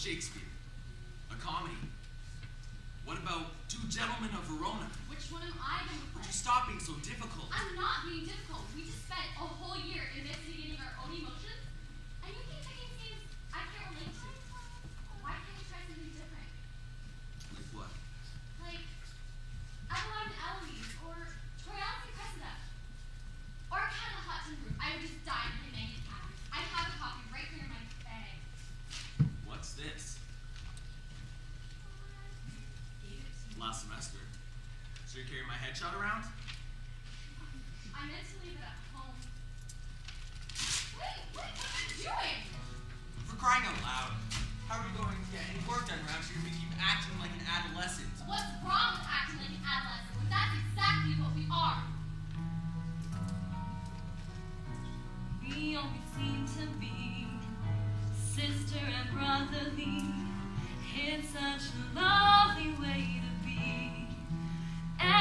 Shakespeare? A comedy? What about Two Gentlemen of Verona? Which one am I going to play? Would you stop being so difficult? I'm not being difficult. We just spent a whole year investigating headshot around? I meant to leave it at home. Wait, wait, what are you doing? For crying out loud. How are we going to get any work done around here if we keep acting like an adolescent? What's wrong with acting like an adolescent when that's exactly what we are? We always seem to be sister and brotherly. in such a lovely way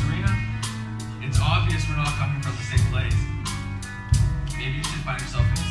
Serena, it's obvious we're not coming from the same place. Maybe you should find yourself in